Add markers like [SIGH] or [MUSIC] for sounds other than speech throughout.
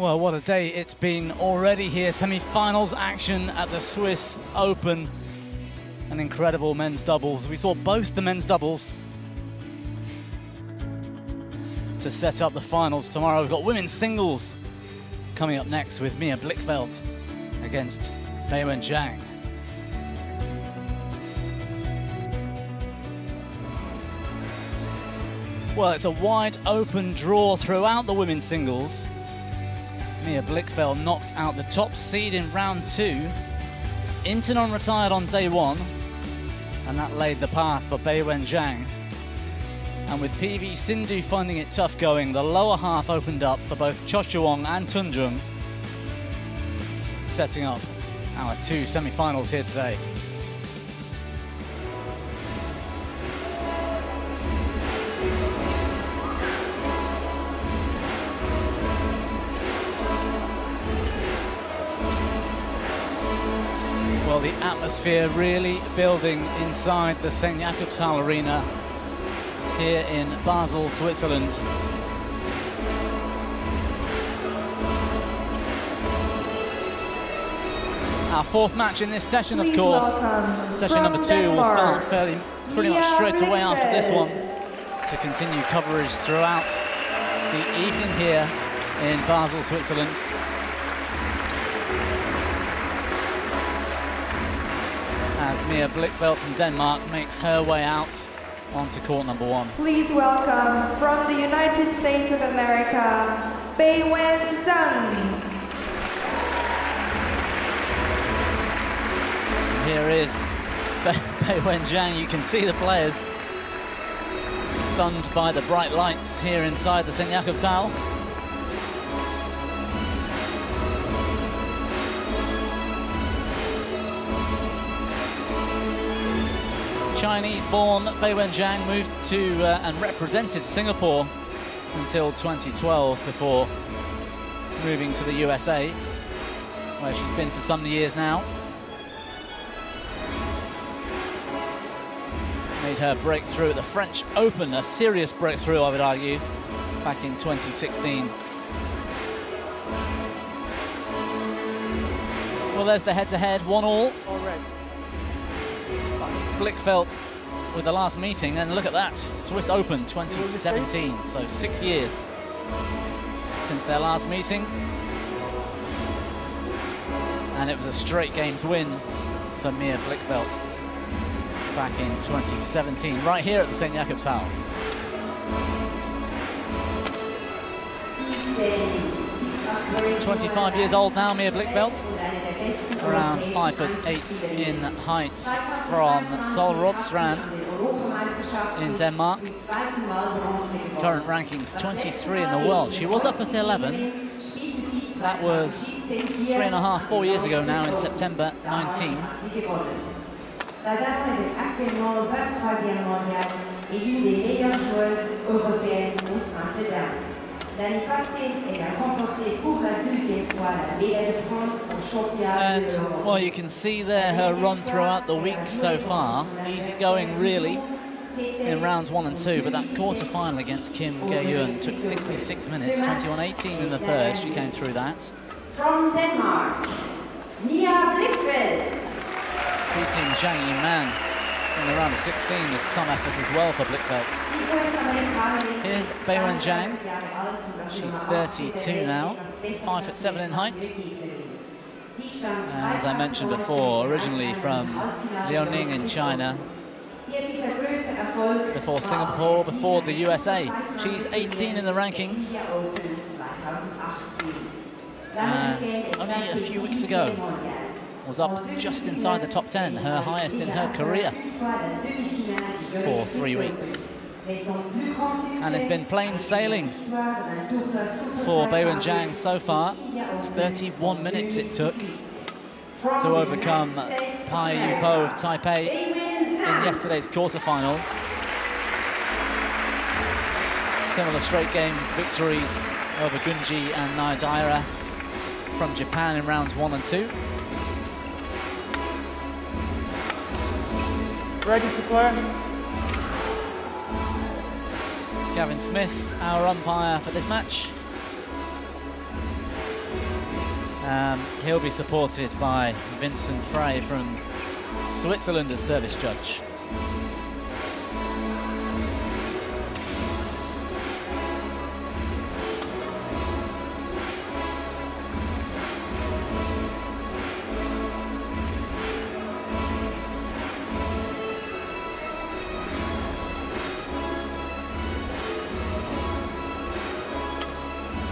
Well, what a day it's been already here. Semi-finals action at the Swiss Open. An incredible men's doubles. We saw both the men's doubles to set up the finals tomorrow. We've got women's singles coming up next with Mia Blichfeldt against Beiwen Zhang. Well, it's a wide open draw throughout the women's singles. Mia Blichfeldt knocked out the top seed in round two. Intanon retired on day one, and that laid the path for Beiwen Zhang. And with PV Sindhu finding it tough going, the lower half opened up for both Cho Chuang and Tunjung, setting up our two semi-finals here today. Atmosphere really building inside the St. Jakobshall Arena here in Basel, Switzerland. Our fourth match in this session, of course. Session number two will start fairly, pretty much straight away after this one to continue coverage throughout the evening here in Basel, Switzerland. Mia Blichfeldt from Denmark makes her way out onto court number one. Please welcome from the United States of America, Beiwen Zhang. Here is [LAUGHS] Be- Beiwen Zhang. You can see the players stunned by the bright lights here inside the St. Jakobshall. Chinese-born Beiwen Zhang moved to uh, and represented Singapore until 2012 before moving to the USA, where she's been for some years now. made her breakthrough at the French Open, a serious breakthrough, I would argue, back in 2016. Well, there's the head-to-head, one all. Blichfeldt with the last meeting, and look at that, Swiss Open 2017, so six years since their last meeting. And it was a straight games win for Mia Blichfeldt back in 2017, right here at the St. Jakobshall. Twenty-five years old now, Mia Blichfeldt, around five foot eight in height from Solrodstrand in Denmark. Current rankings 23 in the world. She was up at 11. That was three and a half, four years ago now in September 19. L'année passée, elle a remporté pour la deuxième fois la médaille de bronze au championnat de l'Europe. well, you can see there her run throughout the week so far. Easy going, really, in rounds one and two. But that quarter final against Kim Gae-eun took 66 minutes, 21-18 in the third. She came through that, From Denmark, Mia Blichfeldt. beating Zhang Yiman in the of 16 with some effort as well for Blichfeldt. Here's Beiwen Zhang. She's 32 now, five foot seven in height. And as I mentioned before, originally from Liaoning in China, before Singapore, before the USA. She's 18 in the rankings. And only a few weeks ago was up just inside the top 10, her highest in her career for three weeks. And it's been plain sailing for Beiwen Zhang so far. 31 minutes it took to overcome Pai Yupo of Taipei in yesterday's quarterfinals. Similar straight games victories over Gunji and Nidaira from Japan in rounds one and two. Ready to play? Gavin Smith, our umpire for this match. Um, he'll be supported by Vincent Frey from Switzerland as service judge.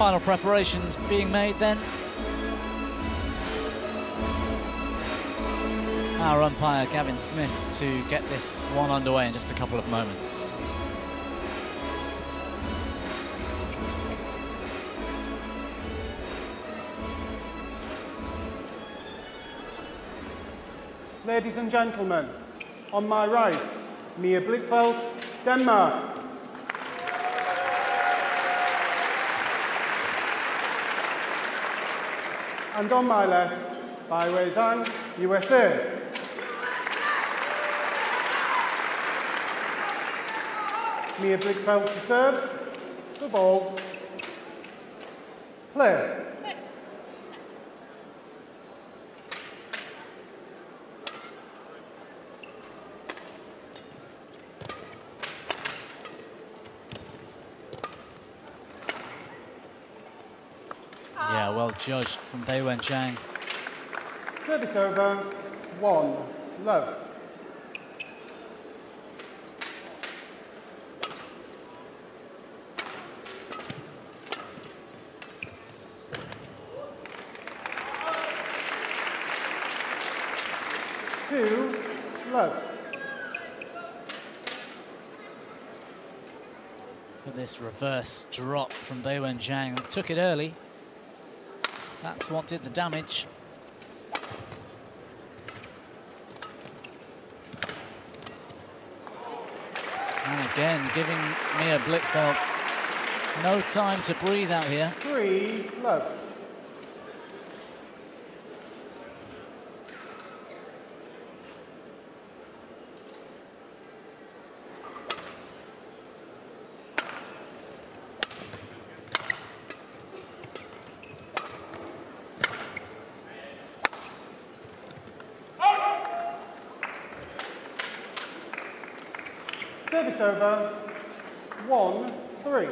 Final preparations being made then. Our umpire Gavin Smith to get this one underway in just a couple of moments. Ladies and gentlemen, on my right, Mia Blichfeldt, Denmark. And on my left, Beiwen Zhang, USA. Mia Blichfeldt to serve. The ball. Play. Yeah, well judged from Beiwen Zhang. Service over. One. Love. Two. Love. This reverse drop from Beiwen Zhang. Took it early. That's what did the damage. And again, giving Mia Blichfeldt no time to breathe out here. Three. Love. Service over. One. Three.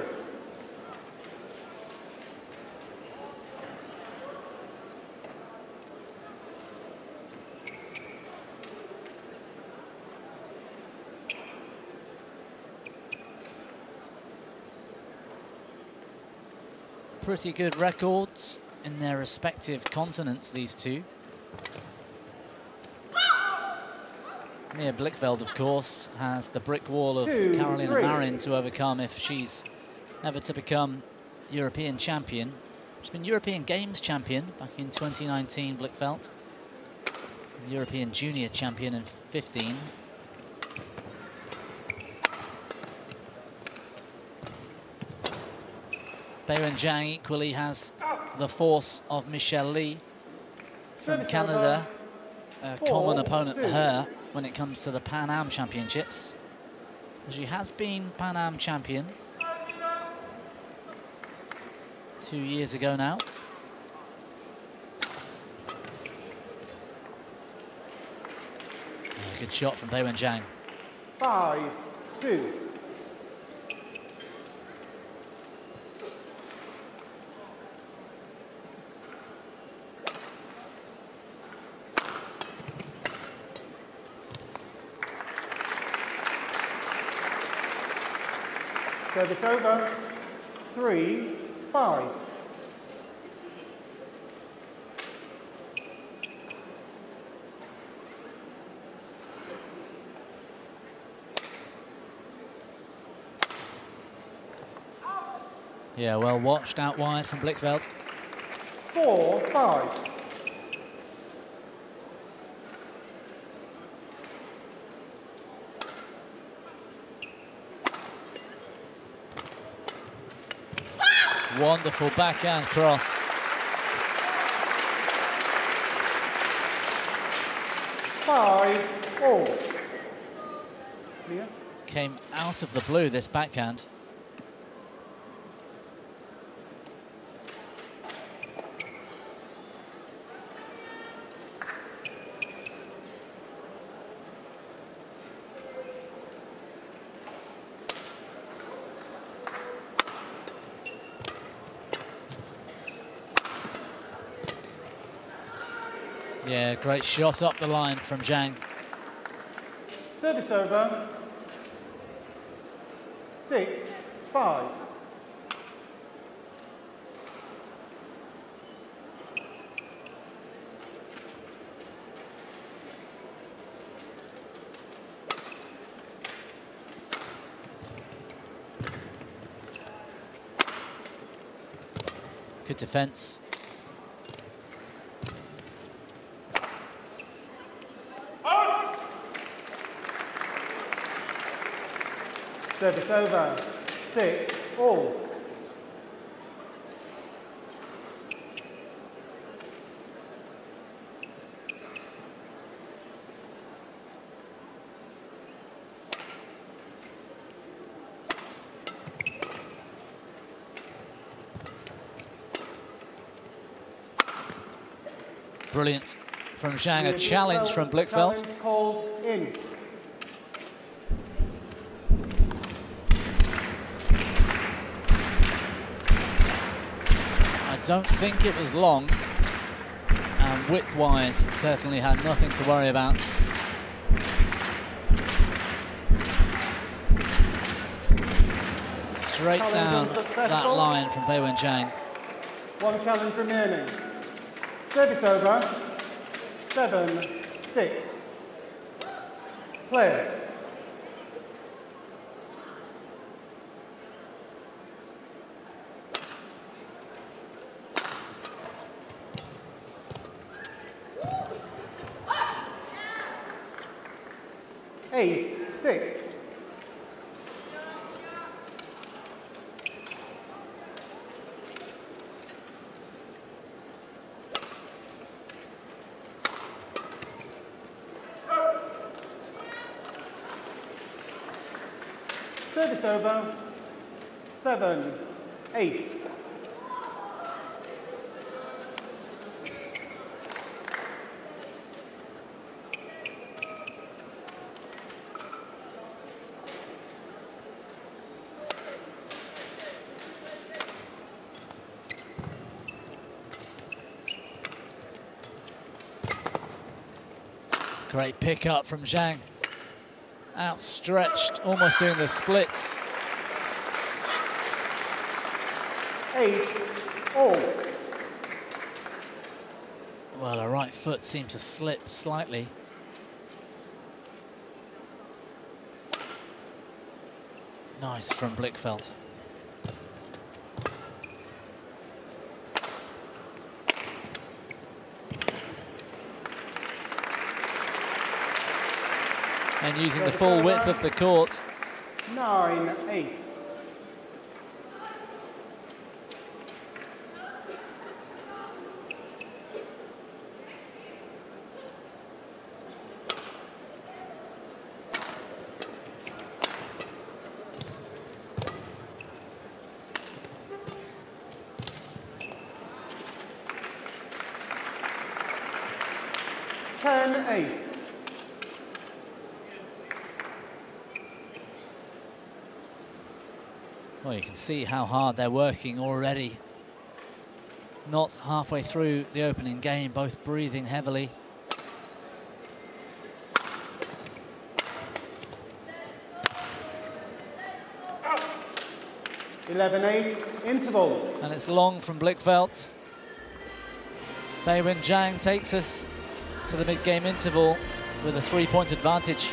Pretty good records in their respective continents, these two. Mia Blichfeldt, of course, has the brick wall of Two, Carolina three. Marin to overcome if she's ever to become European champion. She's been European Games champion back in 2019, Blichfeldt. European Junior champion in 15. Beiwen Zhang equally has the force of Michelle Li from Canada, a common opponent for her when it comes to the Pan Am Championships. She has been Pan Am champion two years ago now. Yeah, good shot from Beiwen Zhang. Five. Two. Service over. Three. Five. Yeah, well watched out wide from Blichfeldt. Four. Five. Wonderful backhand cross. Five. All. Mia? Came out of the blue, this backhand. Yeah, great shot up the line from Zhang. Service over. Six, five. Good defence. Service over. Six, all. Brilliant from Zhang. A challenge from Blichfeldt. Challenge called in. I don't think it was long. And width-wise, certainly had nothing to worry about. Straight Challenge down that line from Beiwen Zhang. One challenge remaining. Service over. Seven, six. Play. Eight, six. Service over. Seven, eight. Great pick up from Zhang. Outstretched, almost doing the splits. Eight, all. Well, her right foot seemed to slip slightly. Nice from Blichfeldt. And using the full width of the court, Nine, eight. Ten, eight. well, you can see how hard they're working already. Not halfway through the opening game, both breathing heavily. Eleven, eight. Interval. And it's long from Blichfeldt. Beiwen Zhang takes us to the mid-game interval with a three-point advantage.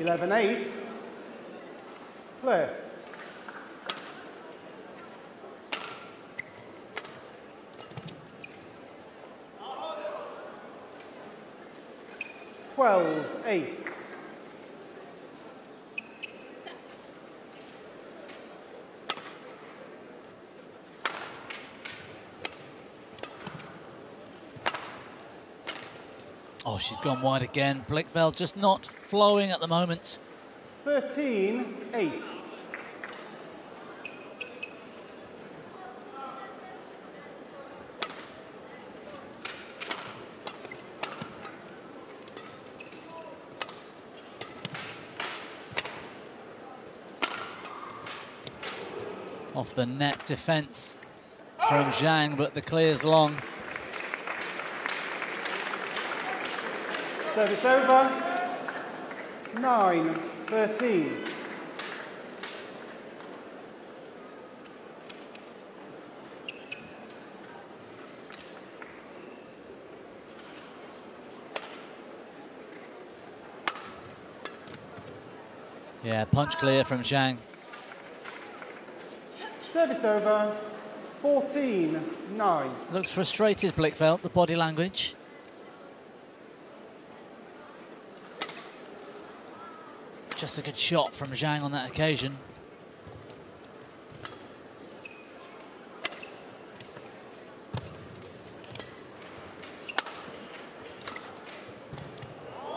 11-8, play. Twelve, eight. She's gone wide again. Blichfeldt just not flowing at the moment. 13, 8. Off the net defence from Zhang, but the clear's long. Service over. 9, 13. Yeah, punch clear from Zhang. Service over. 14, 9. Looks frustrated, Blichfeldt, the body language. Just a good shot from Zhang on that occasion.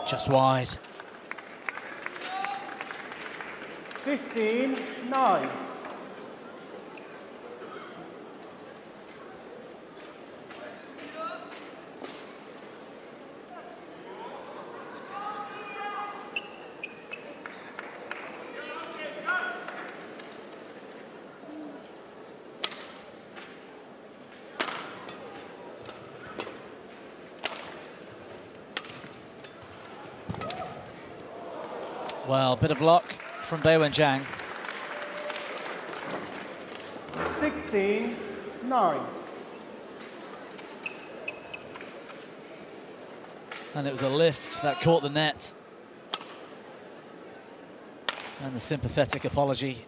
Just wide. 15, 9. Well, bit of luck from Beiwen Zhang. 16, 9. And it was a lift that caught the net. And the sympathetic apology.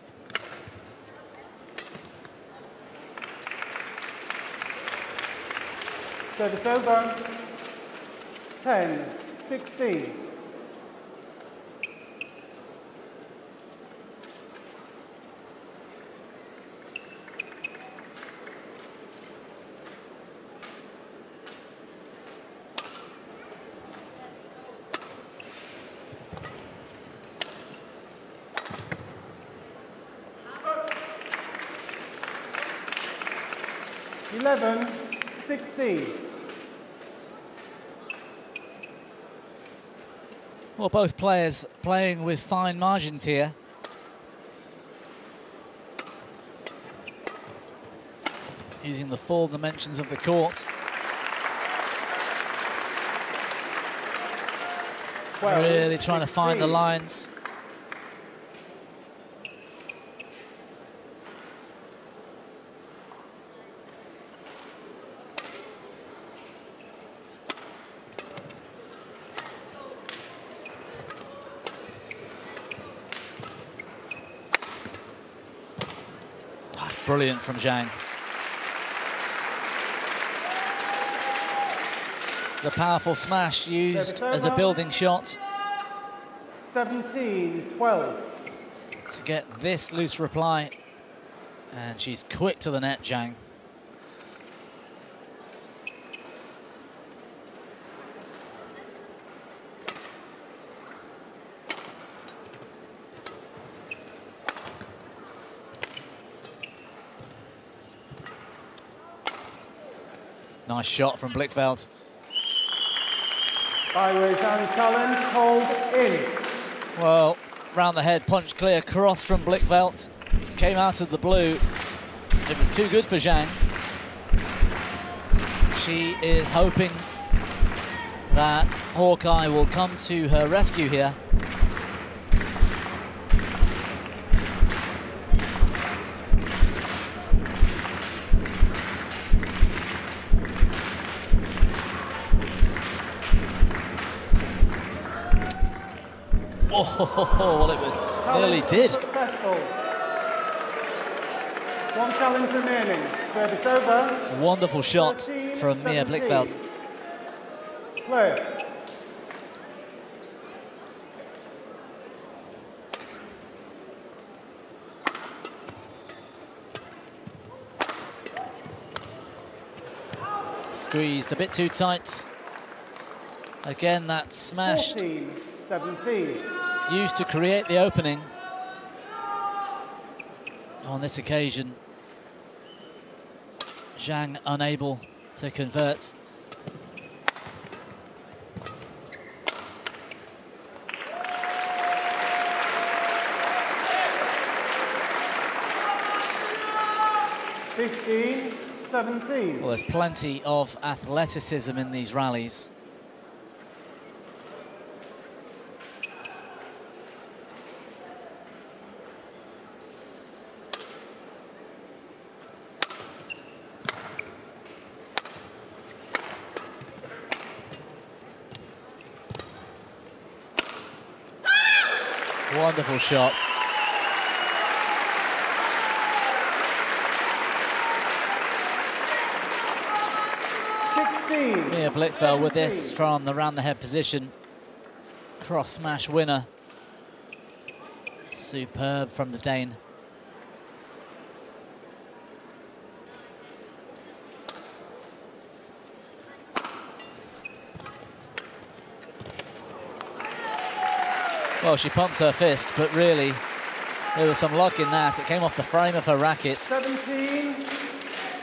Service over. 10, 16. 16. Well, both players playing with fine margins here. Using the full dimensions of the court. Well, really trying 16. to find the lines. Brilliant from Zhang. The powerful smash used as a building shot 17, 12. to get this loose reply. And she's quick to the net, Zhang. Nice shot from Blichfeldt. Beiwen Zhang challenge called in. Well, round the head, punch clear, cross from Blichfeldt. Came out of the blue. It was too good for Zhang. She is hoping that Hawkeye will come to her rescue here. [LAUGHS] well, it nearly did. Successful. One challenge remaining. Service over. Wonderful shot 13, from Mia Blichfeldt. Play. Squeezed a bit too tight. Again, that smashed. 14, 17 used to create the opening. On this occasion, Zhang unable to convert. Fifteen, seventeen. Well, there's plenty of athleticism in these rallies. Wonderful shot. Mia Blichfeldt with this from the round the head position. Cross smash winner. Superb from the Dane. Well, she pumps her fist, but really, there was some luck in that. It came off the frame of her racket. 17,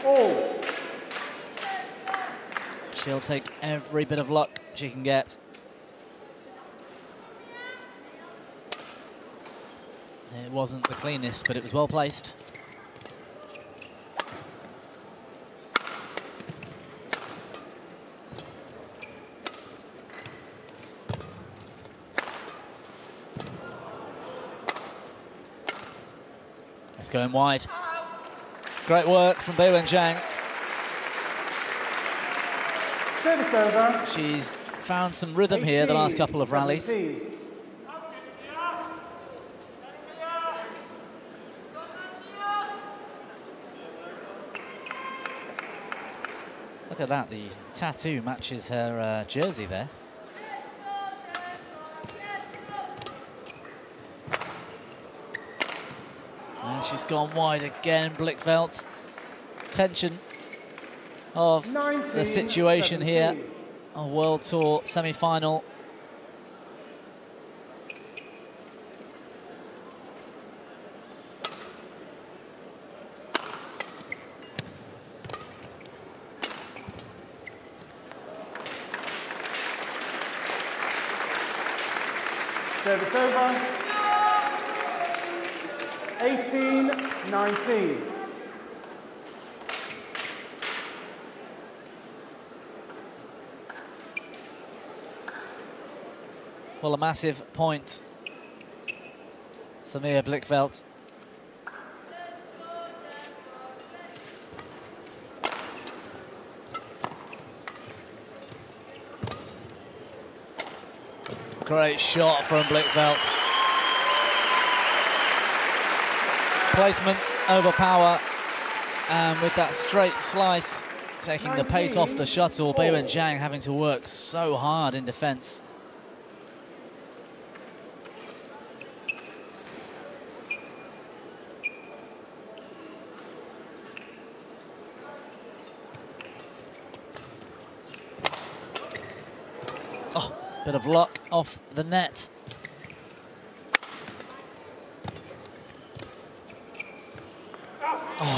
all. She'll take every bit of luck she can get. It wasn't the cleanest, but it was well placed. Going wide. Great work from Beiwen Zhang. Service over. She's found some rhythm here the last couple of rallies. 17. Look at that, the tattoo matches her uh, jersey there. And she's gone wide again, Blichfeldt. Tension of the 19, situation here. A World Tour semi-final. Service over. 19. Well, a massive point for Mia Blichfeldt. Great shot from Blichfeldt. Placement over power, and with that straight slice, taking the pace off the shuttle, Beiwen Zhang having to work so hard in defence. Oh, bit of luck off the net.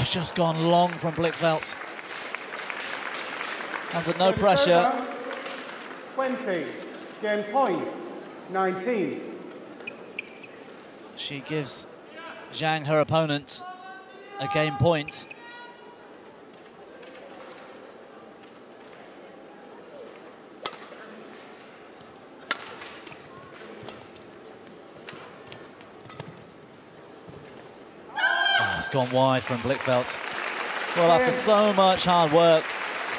It's just gone long from Blichfeldt. Under no Service pressure. over. 20. Game point. 19. She gives Zhang, her opponent, a game point. Gone wide from Blichfeldt. Well, after so much hard work,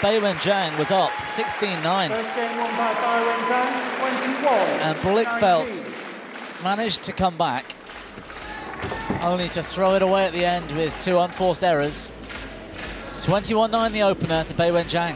Beiwen Zhang was up 16-9. First game won by Beiwen Zhang. 21. And Blichfeldt managed to come back, only to throw it away at the end with two unforced errors. 21-9 the opener to Beiwen Zhang.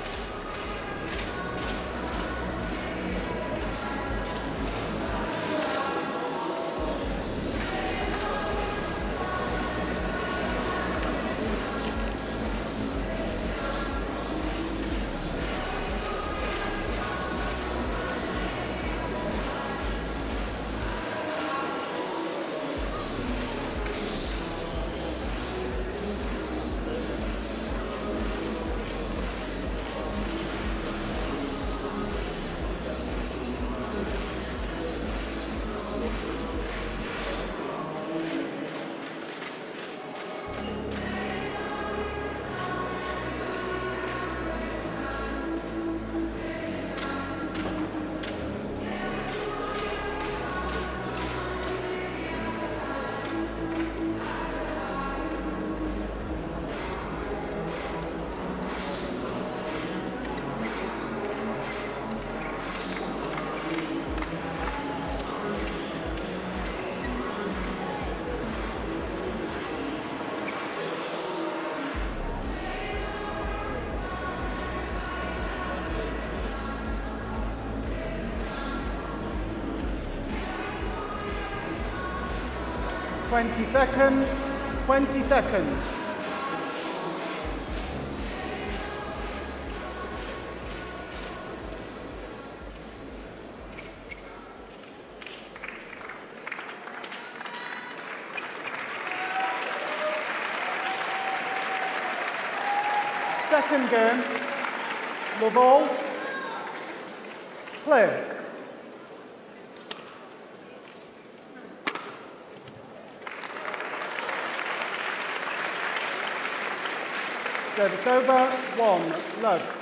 20 seconds, 20 seconds. Second game, love all, play. Service over, one, love.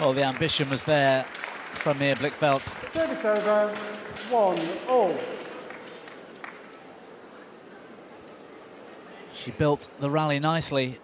Well, the ambition was there from Mia Blichfeldt. Service over, one, all. She built the rally nicely.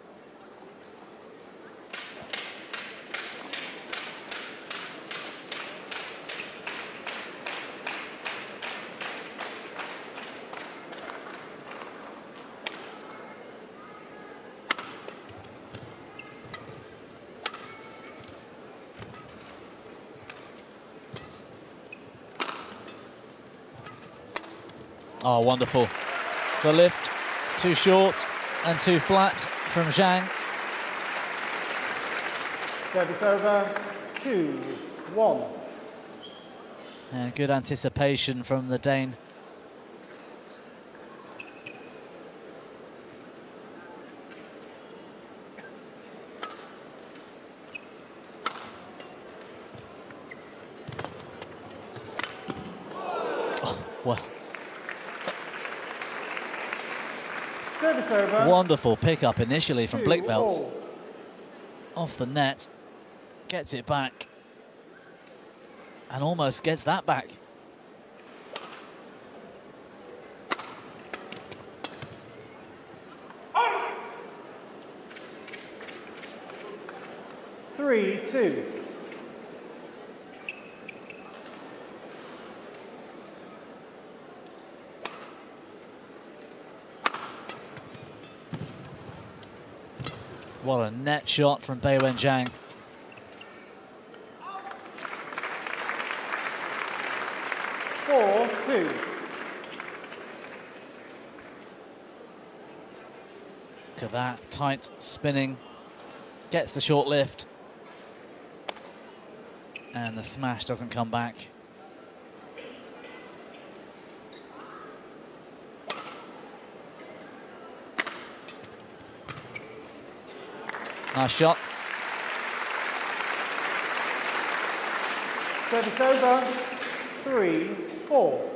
Oh, wonderful. The lift too short and too flat from Zhang. Service over, two, one. And good anticipation from the Dane. Oh, well, Service over. wonderful pickup initially from two, Off the net, gets it back, and almost gets that back. Three, two. What a net shot from Beiwen Zhang. Four, two. Look at that, tight spinning. Gets the short lift. And the smash doesn't come back. Nice shot. Service over, three, four.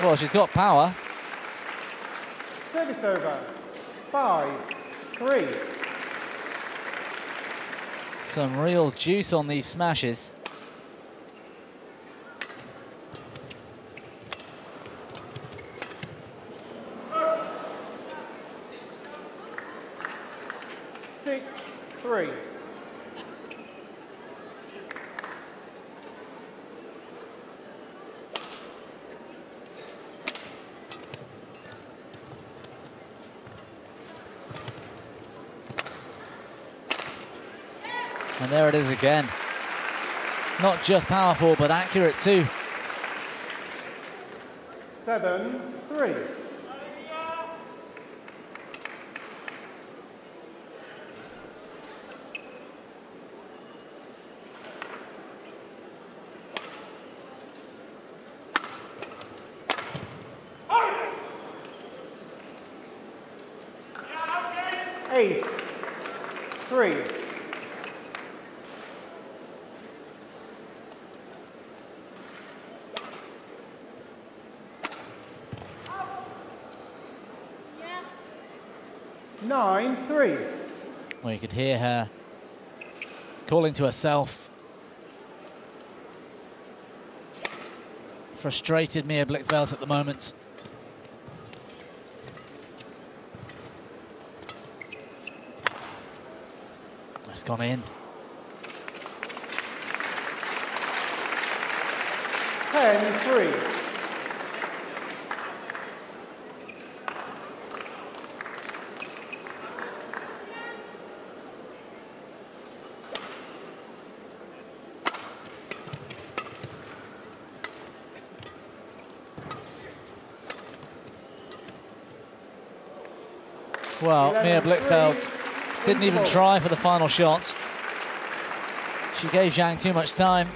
Well, she's got power. Service over, five, three. Some real juice on these smashes. Six, three. And there it is again. Not just powerful, but accurate too. Seven, three. Eight, three. Nine, three. Well, you could hear her calling to herself. frustrated Mia Blichfeldt at the moment. It's gone in. Ten three. Well, Mia Blichfeldt didn't even try for the final shot. She gave Zhang too much time.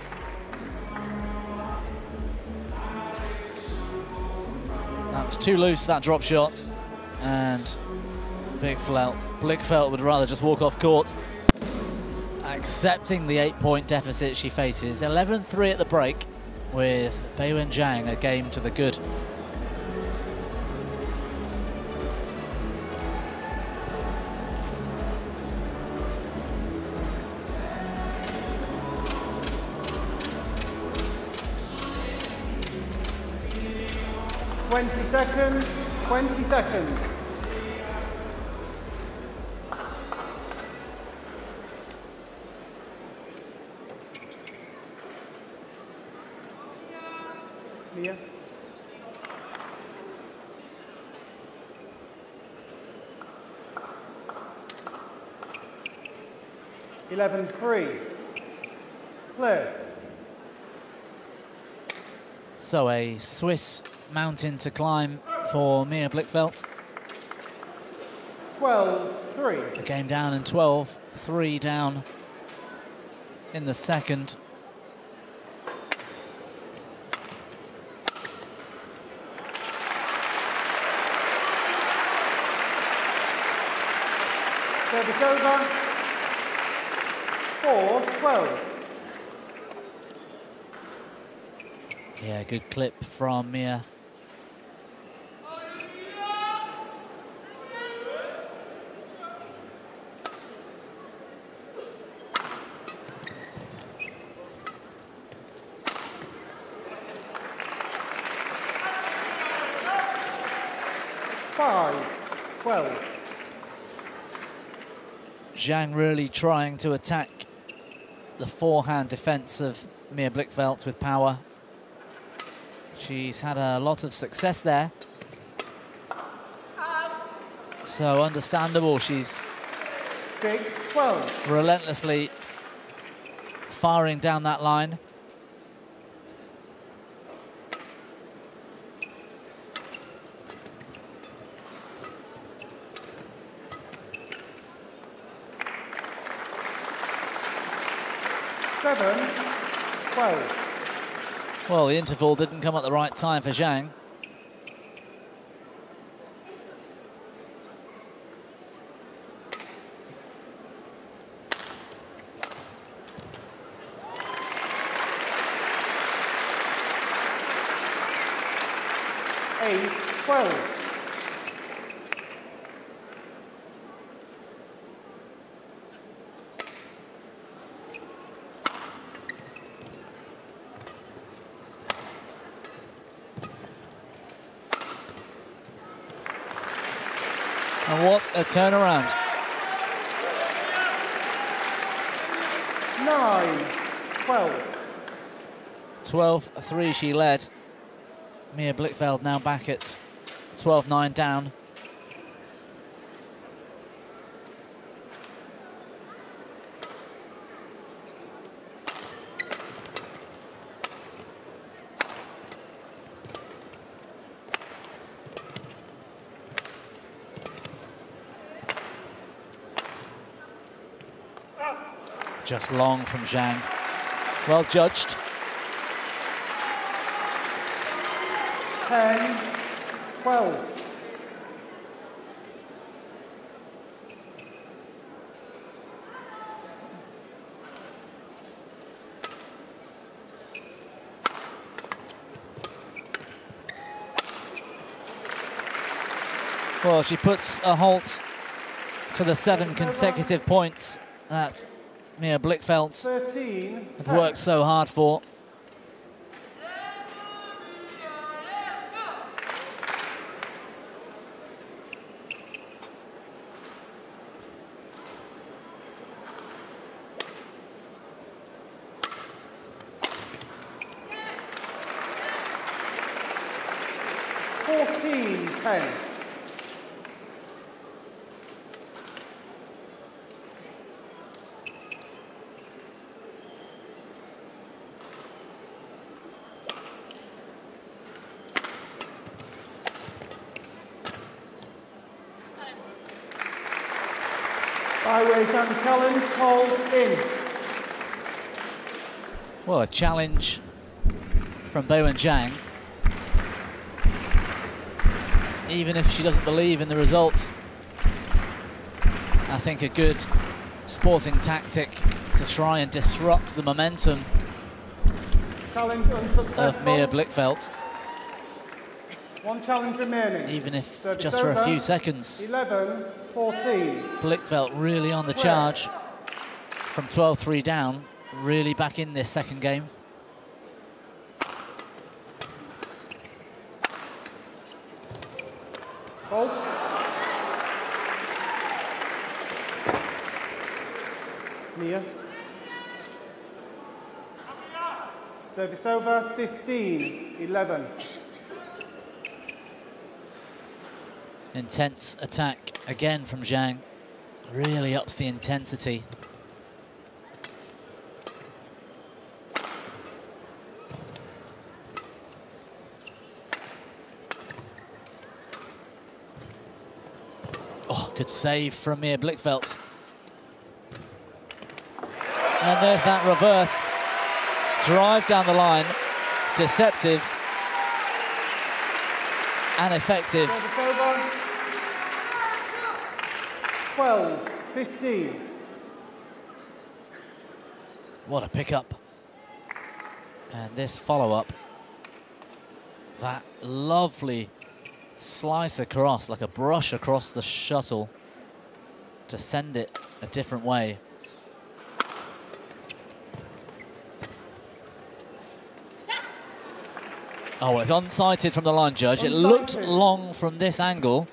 That was too loose, that drop shot. And Blichfeldt, Blickfeld would rather just walk off court. Accepting the eight-point deficit she faces. 11-3 at the break with Beiwen Zhang a game to the good. Seconds, 20 seconds. Mia. Eleven three. Clear. So a Swiss mountain to climb for Mia Blichfeldt. 12-3. The game down and 12-3 down in the second. Service over. 4-12. Yeah, good clip from Mia. Zhang really trying to attack the forehand defence of Mia Blichfeldt with power. She's had a lot of success there. So understandable, she's Six, 12. relentlessly firing down that line. Well, the interval didn't come at the right time for Zhang. Eight, 12. what a turnaround. Nine, 12. 12-3 she led. Mia Blichfeldt now back at 12-9 down. Just long from Zhang. Well judged. 10, 12. Well, she puts a halt to the seven consecutive points that Mia Blichfeldt 13, had worked so hard for. 10. Highways and challenge called in. Well, a challenge from Beiwen Zhang. Even if she doesn't believe in the results, I think a good sporting tactic to try and disrupt the momentum of Mia Blichfeldt, One challenge remaining. even if just for a few seconds. 11, 14. Blichfeldt really on the charge from 12-3 down, really back in this second game. Bolt. Mia. Service over, 15, 11. Intense attack again from Zhang. Really ups the intensity. Oh, good save from Mia Blichfeldt. And there's that reverse. Drive down the line. Deceptive. And effective. Service over. 12, 15. What a pickup. And this follow-up, that lovely slice across, like a brush across the shuttle to send it a different way. Oh, it's unsighted from the line judge. It looked long from this angle.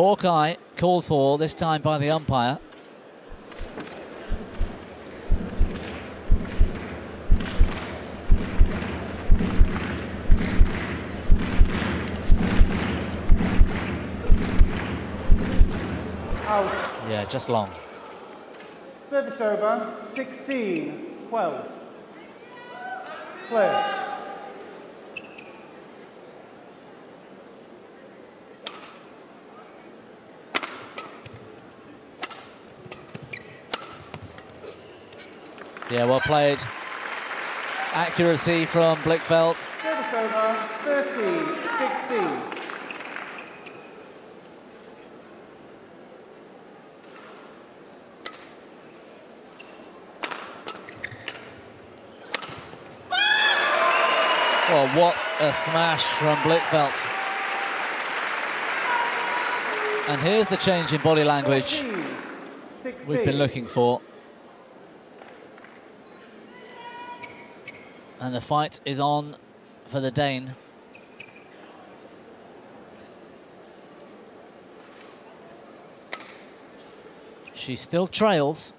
Hawkeye called for this time by the umpire. Out. Yeah, just long. Service over, 16, 12. Play. Yeah, well played. Accuracy from Blichfeldt. Service over, 13, 16. Well, what a smash from Blichfeldt. And here's the change in body language 14, 16. we've been looking for. And the fight is on for the Dane. She still trails.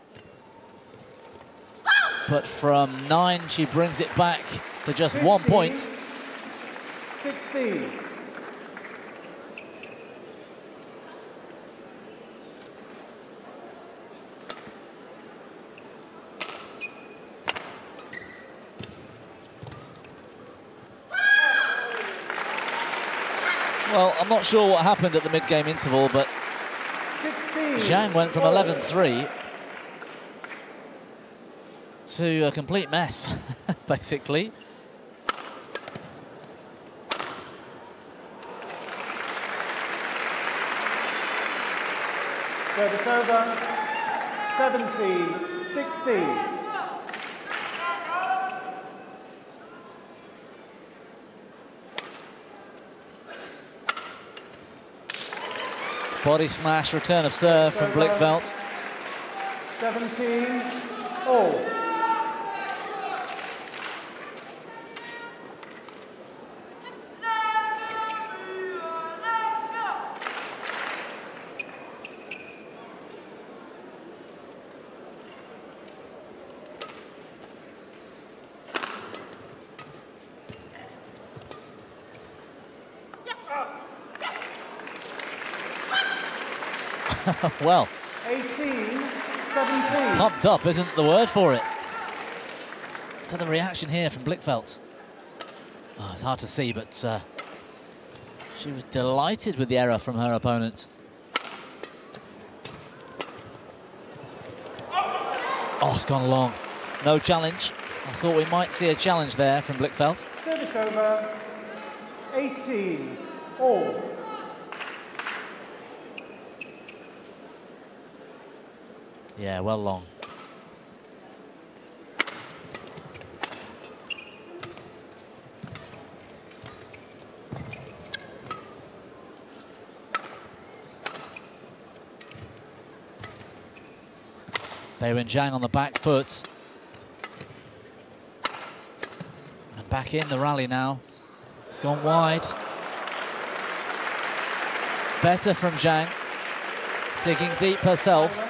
But from nine, she brings it back to just one point. 16. Well, I'm not sure what happened at the mid-game interval, but 16. Zhang went from 11-3 to a complete mess, [LAUGHS] basically. Service over, 17, 16. Body smash, return of serve from Blichfeldt. 17, all. [LAUGHS] well, 18, 17. pumped up isn't the word for it. To the reaction here from Blichfeldt. Oh, it's hard to see, but uh, she was delighted with the error from her opponent. Oh, it's gone long. No challenge. I thought we might see a challenge there from Blichfeldt. Service over. 18, all. Yeah, well long. Beiwen Zhang on the back foot. And back in the rally now. It's gone wide. Better from Zhang. Digging deep herself.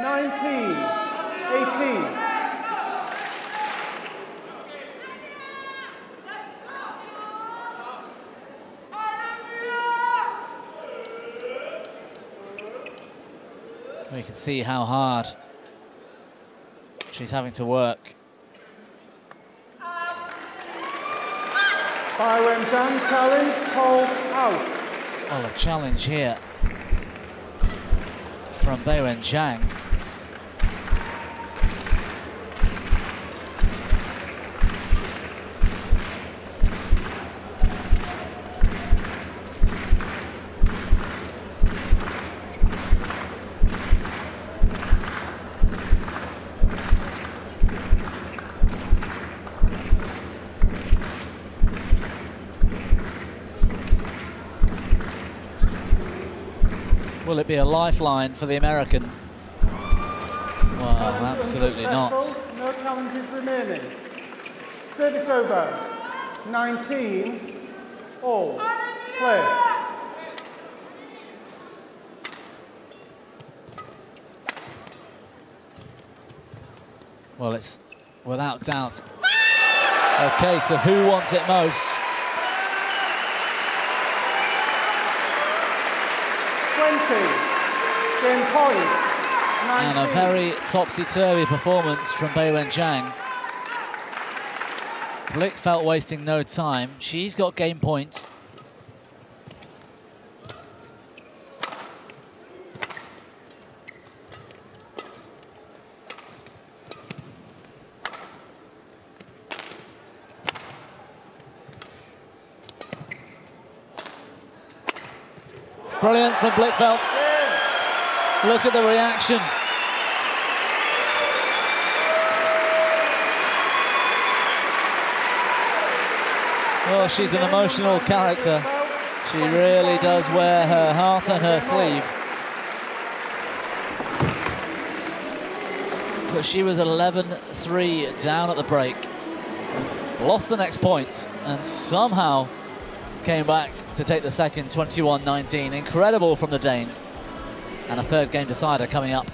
19, 18. We can see how hard she's having to work. Beiwen Zhang challenge called out. Well, a challenge here from Beiwen Zhang. Will it be a lifeline for the American? Well, absolutely not. No challenges remaining. Service over. 19, all. Play. Well, it's without doubt a case of who wants it most. 20, game point. 19. And a very topsy-turvy performance from Bei Zhang. Blichfeldt wasting no time. She's got game point. Brilliant from Blichfeldt. Look at the reaction. Well, she's an emotional character. She really does wear her heart on her sleeve. But she was 11-3 down at the break. Lost the next point and somehow came back to take the second 21-19. Incredible from the Dane. And a third game decider coming up.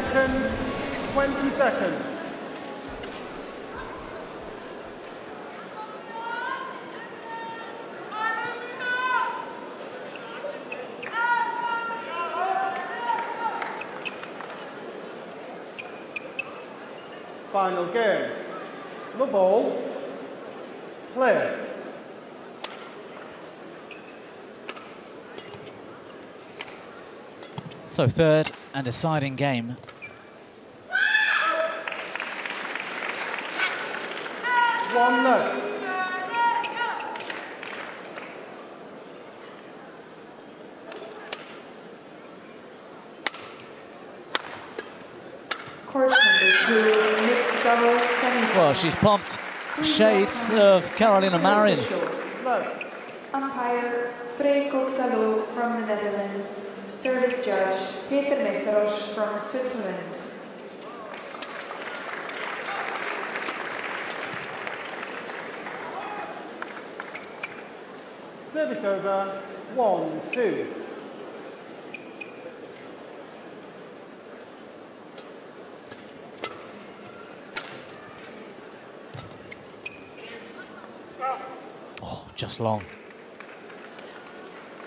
Seconds. Twenty seconds. Final game. Love all. Play. So third and deciding game. One left. Court number two, mixed doubles. Well, she's pumped shades of Carolina Marin. Umpire Frey Koksalo from the Netherlands. Service judge Peter Mesteros from Switzerland. Service over. One, two. Oh, just long.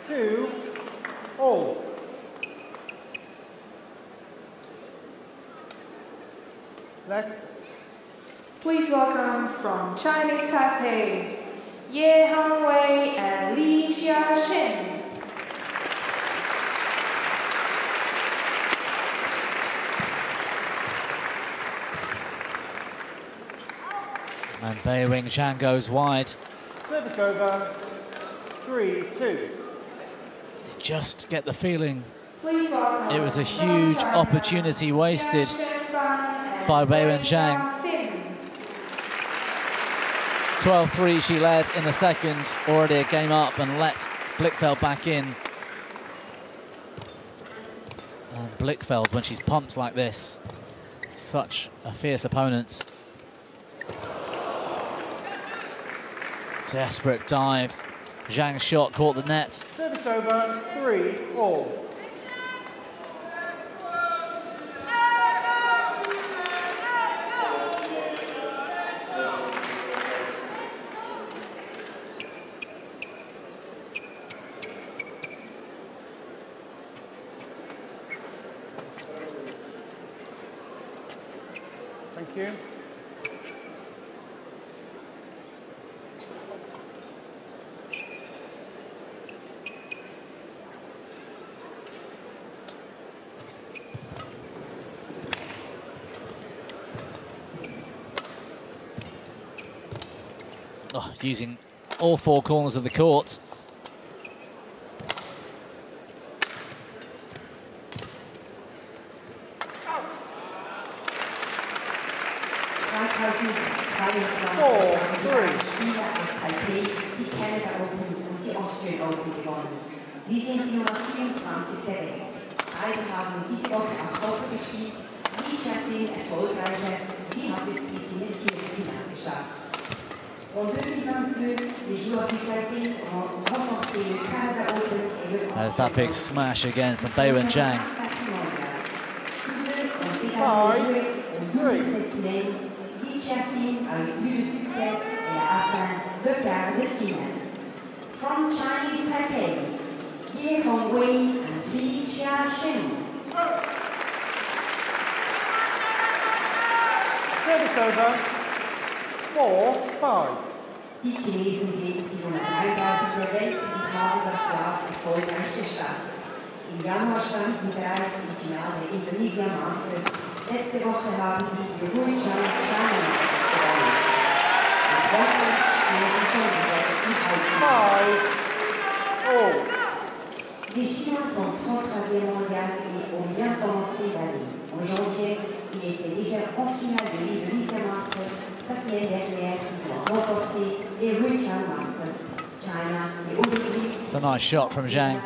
Two. All. Next. Please welcome from Chinese Taipei, Ye Hongwei and Li Xiaxin. And Beiwen Zhang goes wide. Service over. Three, two. Just get the feeling It was a huge opportunity wasted Xiaxin Ban and by Wei Wenxiang. 12-3 she led in the second, already a game up and let Blichfeldt back in. And Blichfeldt, when she's pumped like this, such a fierce opponent. Desperate dive. Zhang's shot caught the net. Service over. Three, all. Using all four corners of the court. There's that big smash again from Beiwen Zhang. Five, three. Cette semaine, Li Jiaxin a eu plus de succès et a atteint le quart de finale. From Chinese Taipei, Ye Hongwei and Li Xiaxin. Service over. Four, five. Die Chinesen sind die Nummer 3000 der Welt und haben das Jahr erfolgreich gestartet. Im Januar standen sie bereits im Finale der Indonesia Masters. Letzte Woche haben sie die Ruichan China gewonnen. Und heute stehen sie schon wieder im Halbfinale. All. Les Chinois sont 33e mondial et ont bien commencé l'année. En janvier, ils étaient déjà en finale de l'Indonesia Masters. La semaine dernière, ils ont remporté It's a nice shot from Zhang.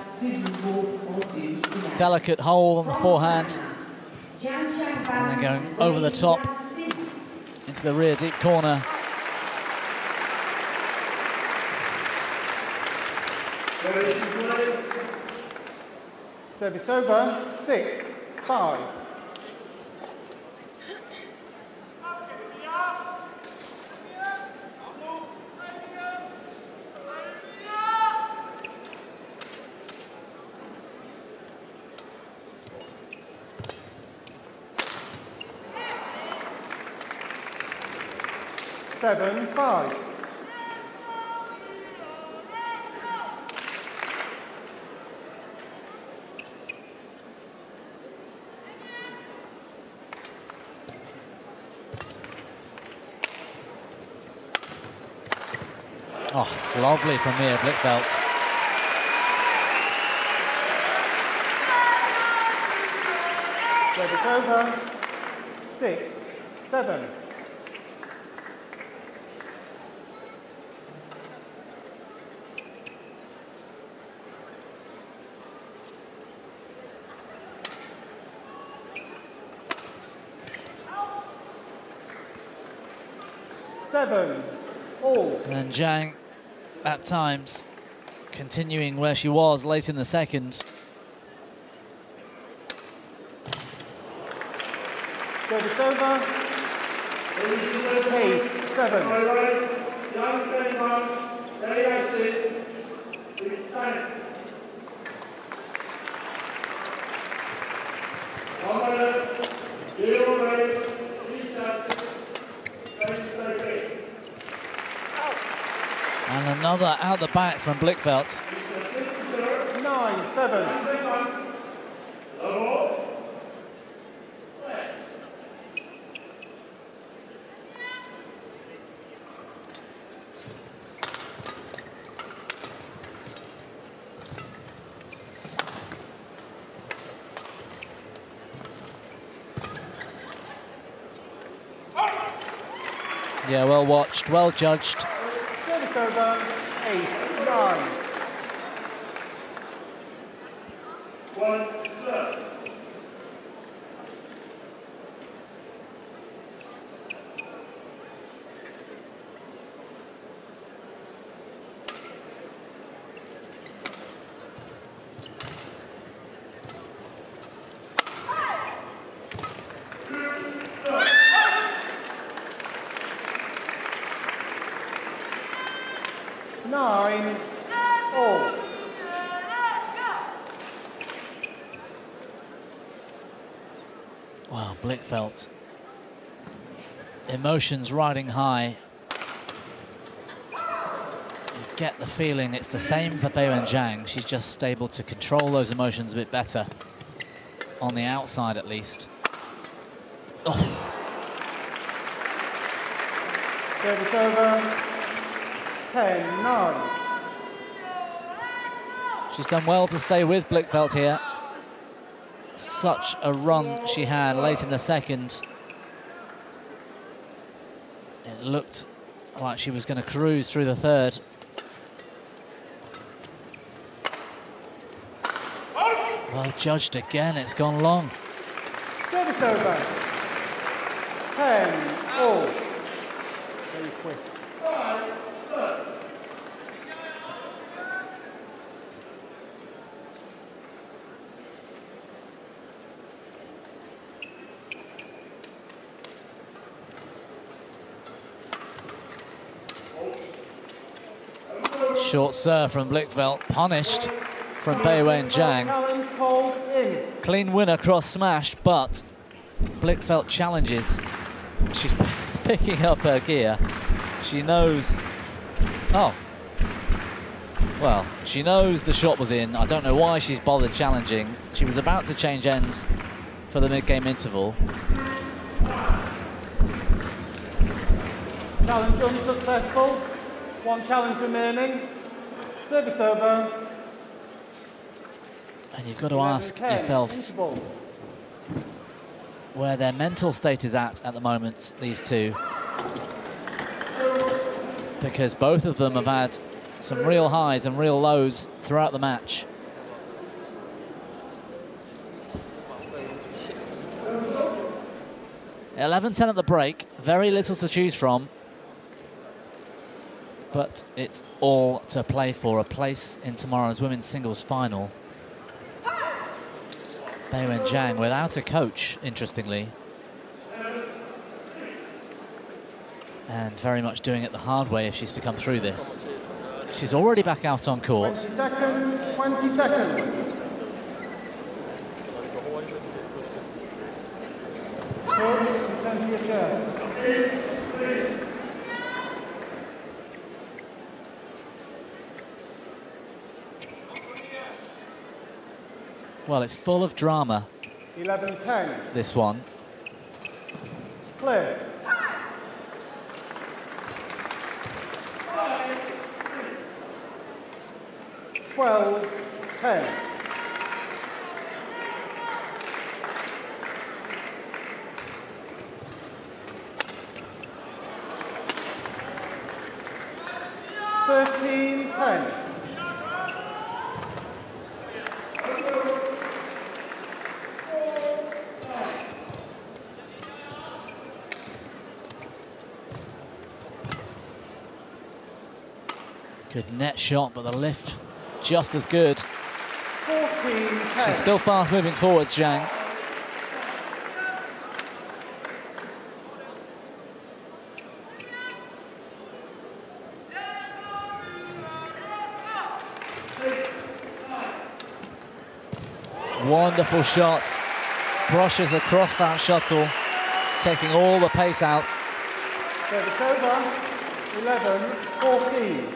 Delicate hole on the forehand And then going over the top. Into the rear deep corner. Service over. Six, five. Seven, five. Oh, it's lovely from Mia Blichfeldt. Service over. Six, seven. Seven, all. And Zhang, at times, continuing where she was late in the second. Service over. Eight, seven. And another out the back from Blichfeldt. Nine, seven. Yeah, well watched, well judged. Over. Eight. Nine, all. Blichfeldt. Emotions riding high. You get the feeling it's the same for Beiwen Zhang. She's just able to control those emotions a bit better. On the outside, at least. Oh, Service over. Ten, nine. she's done well to stay with Blichfeldt here. Such a run she had late in the second. It looked like she was going to cruise through the third. Well judged again, it's gone long. Service over. Ten, all. Very quick. Short serve from Blichfeldt, punished from Beiwen Zhang. Clean winner cross smash, but Blichfeldt challenges. She's [LAUGHS] picking up her gear. She knows. Oh. Well, she knows the shot was in. I don't know why she's bothered challenging. She was about to change ends for the mid-game interval. Challenge unsuccessful. One challenge remaining. Service over. And you've got to ask yourself interval. where their mental state is at at the moment, these two. Because both of them have had some real highs and real lows throughout the match. Eleven ten at the break, very little to choose from. But it's all to play for, a place in tomorrow's women's singles final. Beiwen Zhang without a coach, interestingly. And very much doing it the hard way if she's to come through this. She's already back out on court. 20 seconds, 20 seconds. Coach, return to your chair. Well, it's full of drama, 11-10. this one. Clear. Twelve, ten. Thirteen, ten. Good net shot, but the lift just as good. Fourteen, ten. She's still fast moving forwards, Zhang. Wonderful shots. Brushes across that shuttle, taking all the pace out. Service over. 11, 14.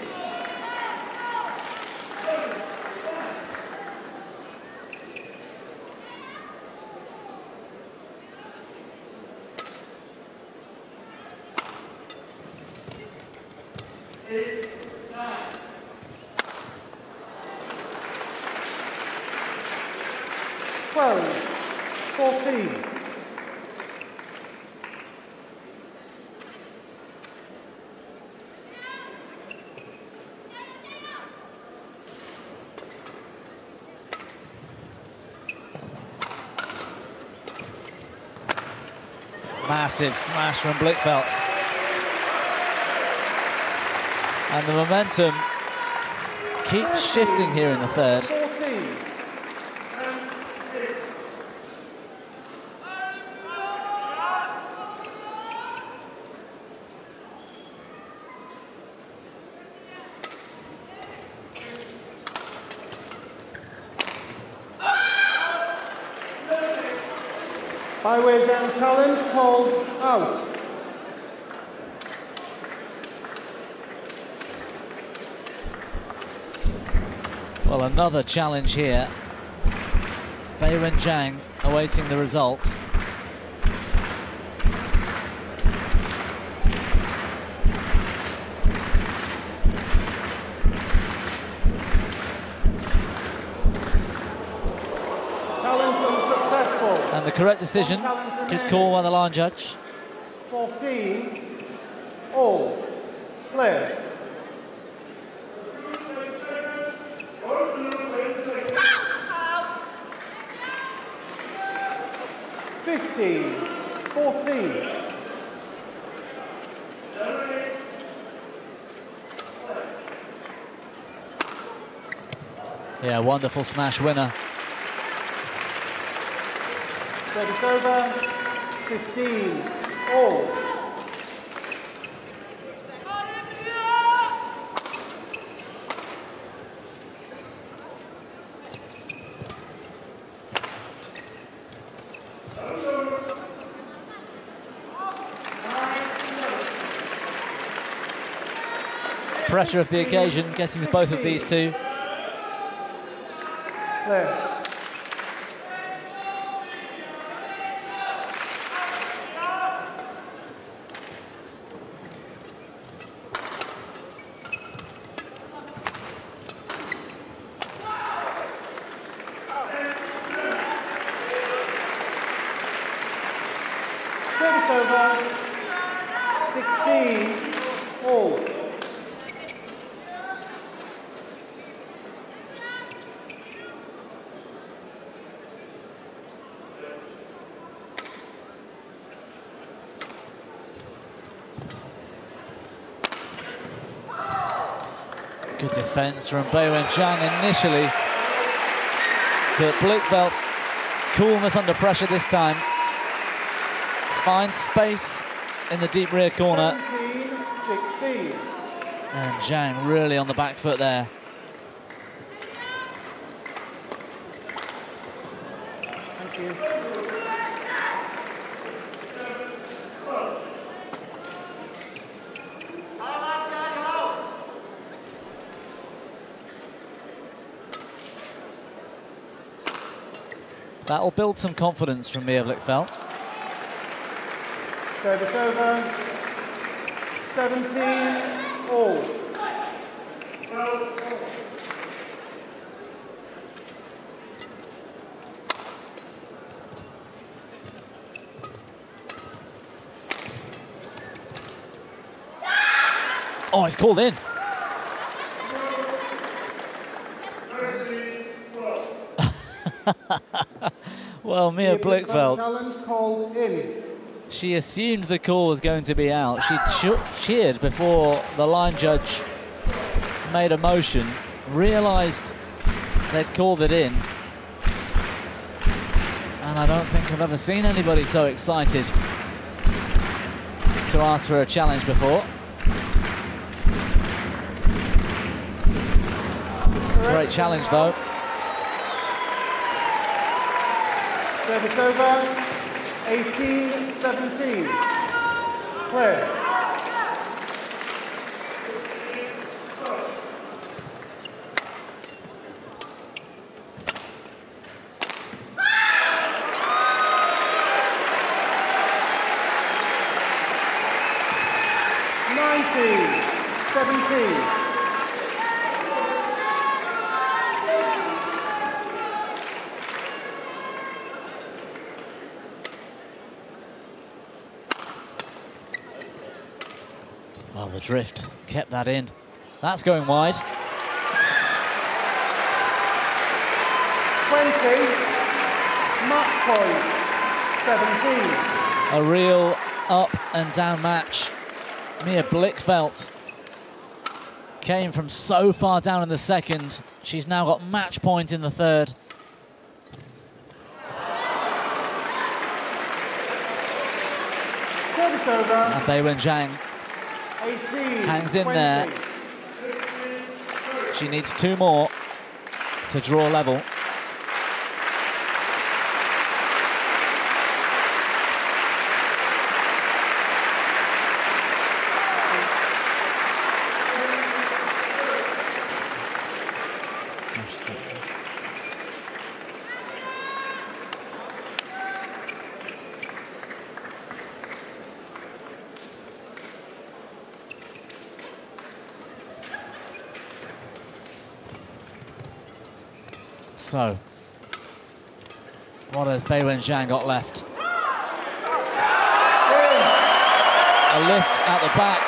Twelve, fourteen. Massive smash from Blichfeldt. And the momentum keeps shifting here in the third. 14. Highway Zone challenge called out. Well, another challenge here. Beiwen Zhang awaiting the result. Challenge unsuccessful. And the correct decision. Good call by the line judge. 14. All. Clear. Fifteen, fourteen. Yeah, wonderful smash winner. Service over. Fifteen, all. Pressure of the occasion, getting both of these two. Clear. Good defence from Beiwen Zhang initially. But Blichfeldt, coolness under pressure this time. Finds space in the deep rear corner. 17, 16. And Zhang really on the back foot there. That'll build some confidence from Mia Blichfeldt. Service over. 17 all. Oh, it's called in. Well, Mia Challenge call in. she assumed the call was going to be out. She che- cheered before the line judge made a motion, realised they'd called it in. And I don't think I've ever seen anybody so excited to ask for a challenge before. Great challenge though. Service over. 18 17. Clear. Nineteen, seventeen. Well, the drift kept that in. That's going wide. 20, match point, 17. A real up and down match. Mia Blichfeldt came from so far down in the second. She's now got match point in the third. And Beiwen Zhang 18. Hangs in 20. there. She needs two more to draw level. So, has Beiwen Zhang got left? A lift at the back.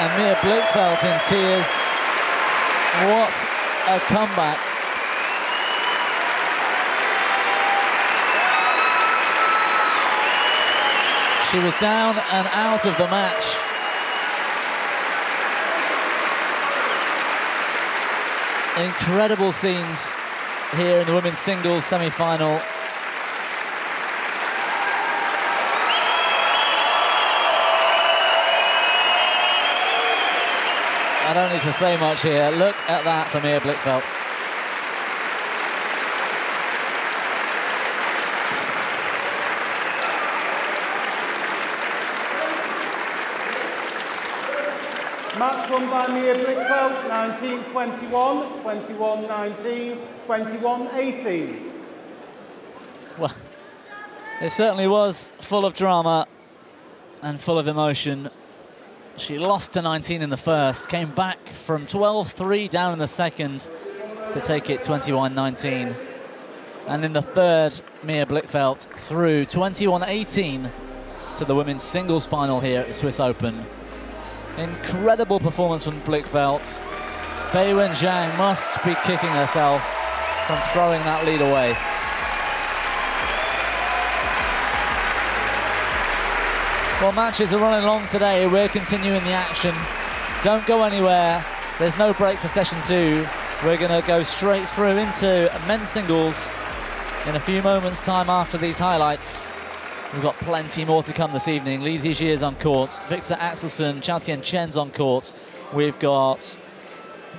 And Mia Blichfeldt in tears. What a comeback. She was down and out of the match. Incredible scenes here in the women's singles semi-final. I don't need to say much here. Look at that for Mia Blichfeldt. Match won by Mia Blichfeldt, 19-21, 21-19, 21-18. Well, it certainly was full of drama and full of emotion. She lost to 19 in the first, came back from 12-3 down in the second to take it 21-19. And in the third, Mia Blichfeldt through 21-18 to the women's singles final here at the Swiss Open. Incredible performance from Blichfeldt. Beiwen Zhang must be kicking herself from throwing that lead away. Well, matches are running long today. We're continuing the action. Don't go anywhere. There's no break for session two. We're going to go straight through into men's singles in a few moments' time after these highlights. We've got plenty more to come this evening. Lee Zii Jia is on court. Viktor Axelsen, Chou Tien Chen's on court. We've got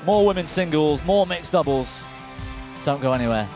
more women's singles, more mixed doubles. Don't go anywhere.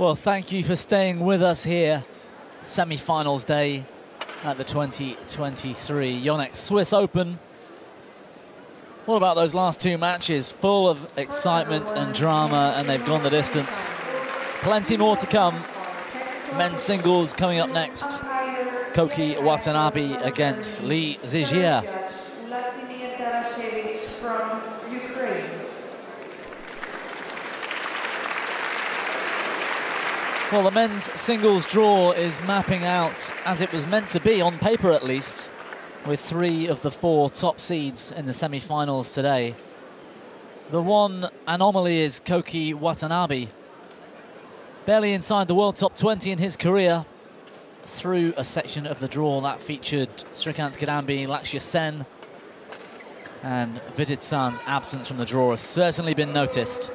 Well, thank you for staying with us here. Semi-finals day at the 2023 Yonex Swiss Open. What about those last two matches? Full of excitement and drama, and they've gone the distance. Plenty more to come. Men's singles coming up next. Koki Watanabe against Lee Zii Jia. Well, the men's singles draw is mapping out as it was meant to be, on paper at least, with three of the four top seeds in the semi-finals today. The one anomaly is Koki Watanabe. Barely inside the world top 20 in his career, through a section of the draw that featured Srikanth Kidambi, Lakshya Sen, and Vidit San's absence from the draw has certainly been noticed.